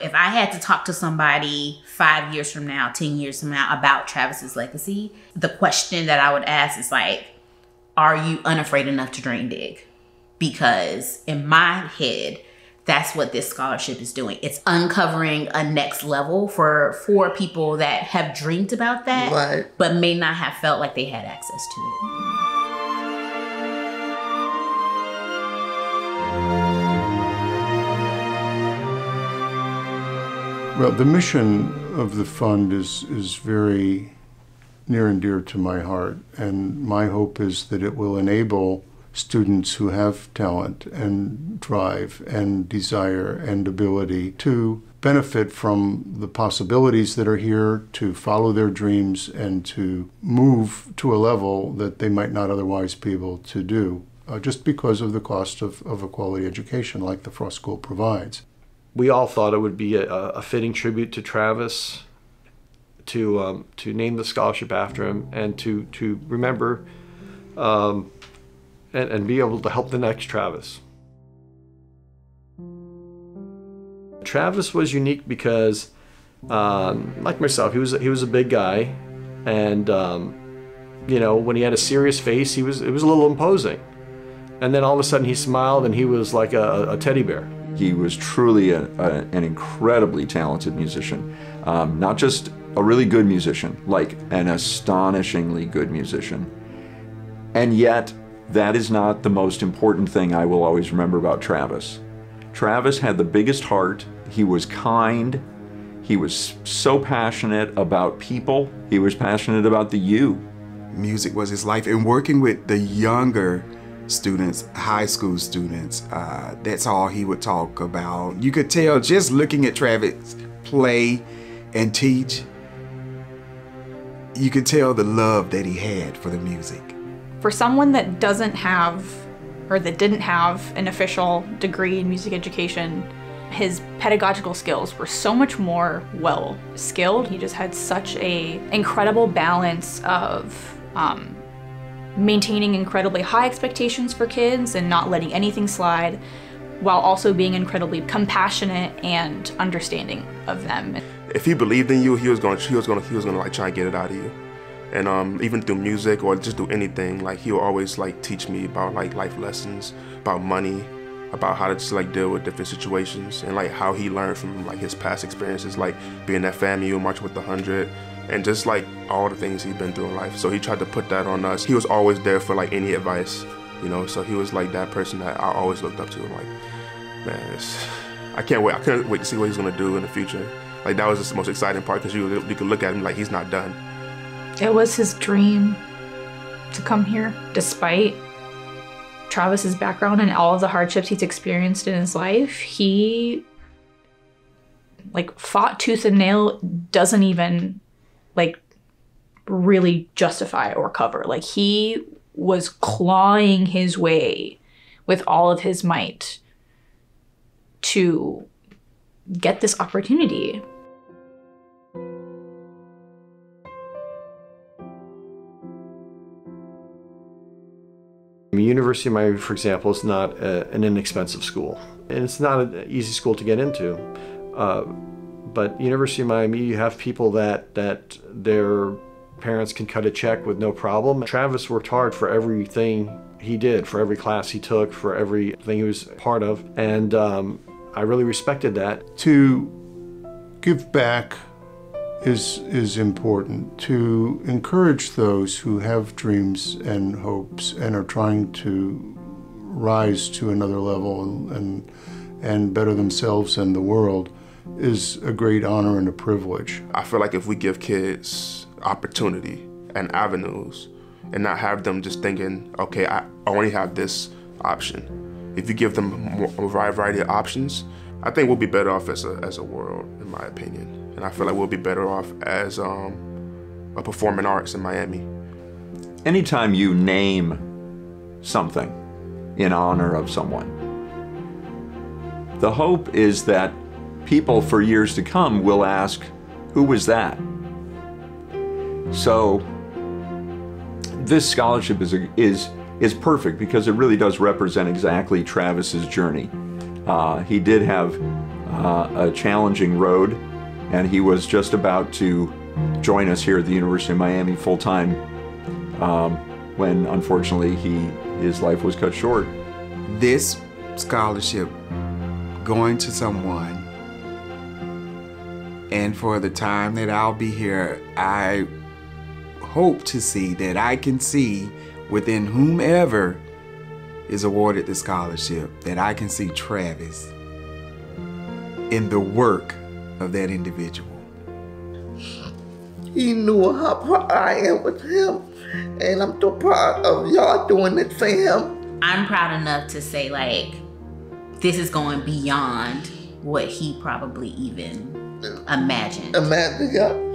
If I had to talk to somebody five years from now, 10 years from now about Travis's legacy, the question that I would ask is like, are you unafraid enough to dream big? Because in my head, that's what this scholarship is doing. It's uncovering a next level for for people that have dreamed about that, Right. but may not have felt like they had access to it. Well, the mission of the fund is, is very near and dear to my heart, and my hope is that it will enable students who have talent and drive and desire and ability to benefit from the possibilities that are here, to follow their dreams, and to move to a level that they might not otherwise be able to do, uh, just because of the cost of, of a quality education like the Frost School provides. We all thought it would be a, a fitting tribute to Travis to um, to name the scholarship after him and to to remember um, and, and be able to help the next Travis. Travis was unique because, um, like myself, he was he was a big guy, and um, you know when he had a serious face, he was it was a little imposing, and then all of a sudden he smiled and he was like a, a teddy bear. He was truly a, a, an incredibly talented musician. Um, not just a really good musician, like an astonishingly good musician. And yet, that is not the most important thing I will always remember about Travis. Travis had the biggest heart, he was kind, he was so passionate about people, he was passionate about the you. music was his life and working with the younger students high school students uh, that's all he would talk about you could tell just looking at travis play and teach you could tell the love that he had for the music For someone that doesn't have, or that didn't have an official degree in music education, his pedagogical skills were so much more well skilled. He just had such a incredible balance of um, maintaining incredibly high expectations for kids and not letting anything slide, while also being incredibly compassionate and understanding of them. if he believed in you, he was gonna he was gonna he was gonna like try and get it out of you. And um, even through music or just do anything, like he'll always like teach me about like life lessons, about money, about how to just like deal with different situations, and like how he learned from like his past experiences, like being that FAMU, marching with the hundred, and just like all the things he's been through in life. So he tried to put that on us. He was always there for like any advice, you know. So he was like that person that I always looked up to. I'm like, man, I can't wait. I couldn't wait to see what he's gonna do in the future. Like that was just the most exciting part because you you could look at him like he's not done. It was his dream to come here, despite Travis's background and all of the hardships he's experienced in his life. He like fought tooth and nail doesn't even like really justify or cover. Like he was clawing his way with all of his might to get this opportunity. University of Miami, for example, is not a, an inexpensive school, and it's not an easy school to get into. Uh, but University of Miami, you have people that that their parents can cut a check with no problem. Travis worked hard for everything he did, for every class he took, for everything he was part of, and um, I really respected that. to give back is is important to encourage those who have dreams and hopes and are trying to rise to another level and and, better themselves and the world is a great honor and a privilege. I feel like if we give kids opportunity and avenues and not have them just thinking, okay, I only have this option. If you give them a variety of options, I think we'll be better off as a, as a world, in my opinion. And I feel like we'll be better off as um, a performing arts in Miami. Anytime you name something in honor of someone, the hope is that people for years to come will ask, who was that? So this scholarship is, is, is perfect because it really does represent exactly Travis's journey. Uh, he did have uh, a challenging road, and he was just about to join us here at the University of Miami full time um, when unfortunately he his life was cut short. This scholarship going to someone and for the time that I'll be here, I hope to see that I can see within whomever is awarded the scholarship that I can see Travis in the work of that individual. He knew how proud I am with him, and I'm so proud of y'all doing it for him. I'm proud enough to say, like, this is going beyond what he probably even imagined. Imagine, yeah.